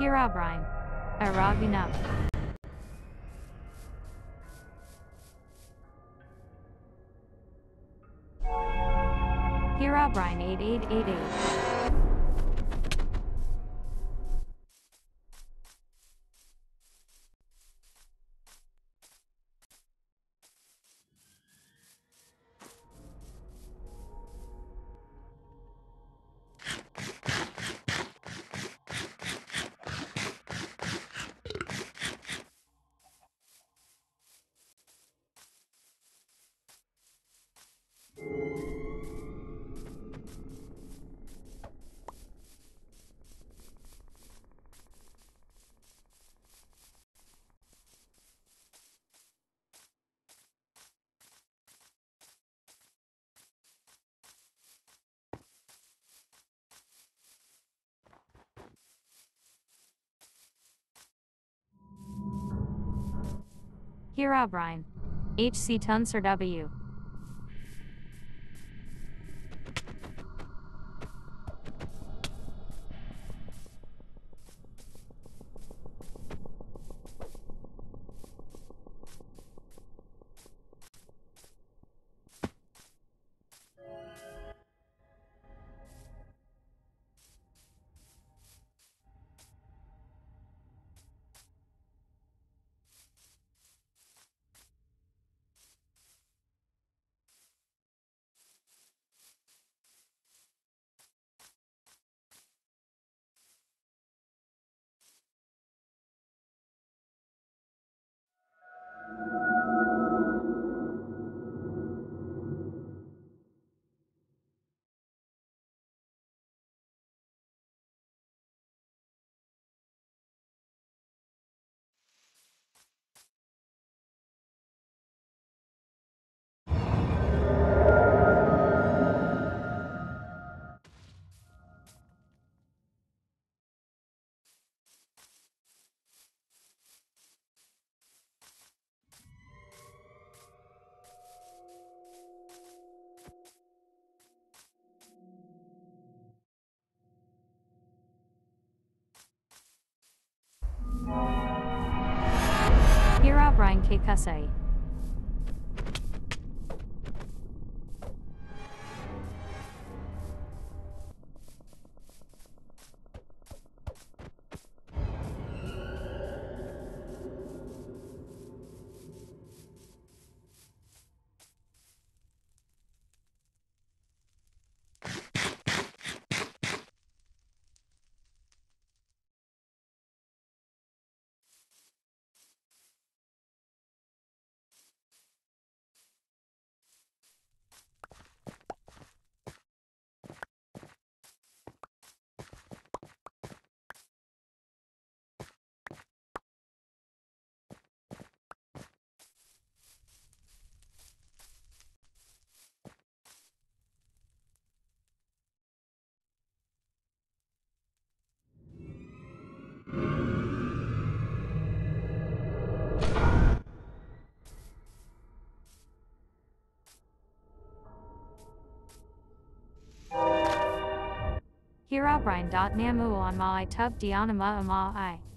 Herobrine. Aragina. Herobrine 8888. Herobrine. HC Tunser W. Herobrine K. Kasai. Herobrine.namu on i tub dianama ma i.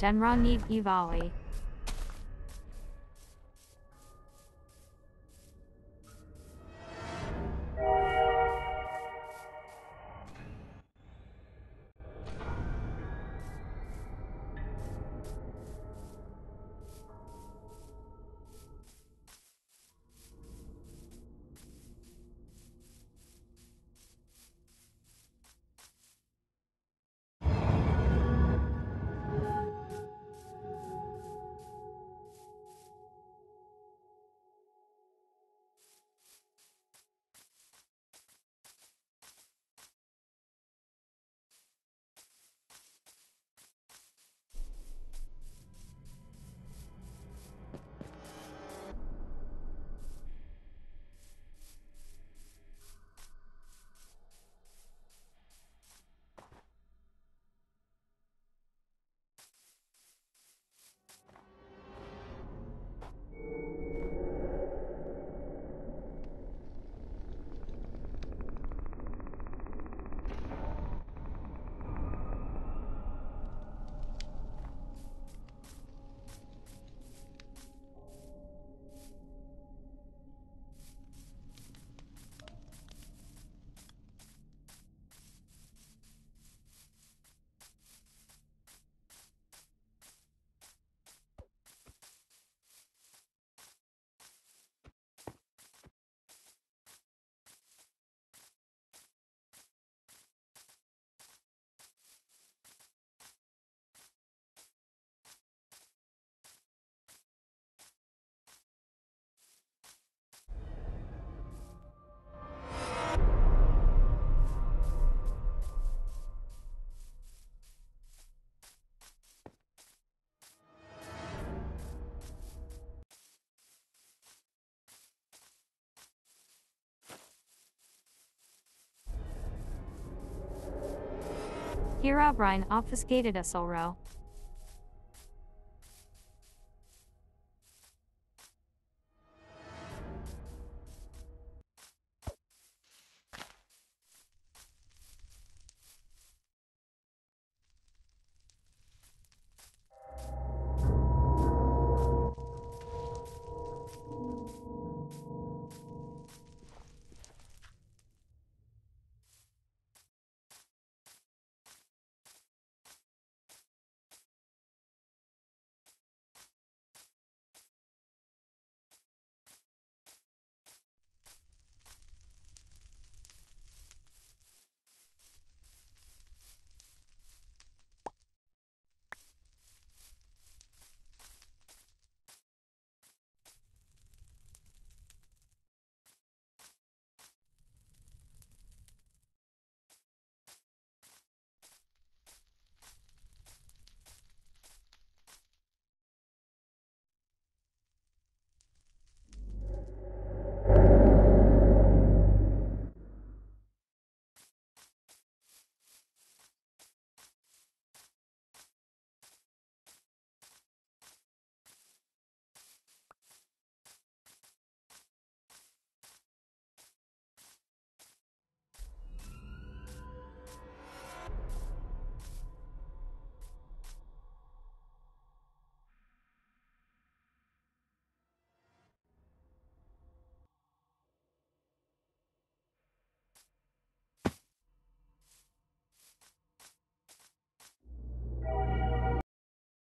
Herobrine Denron Herobrine obfuscated a Solro.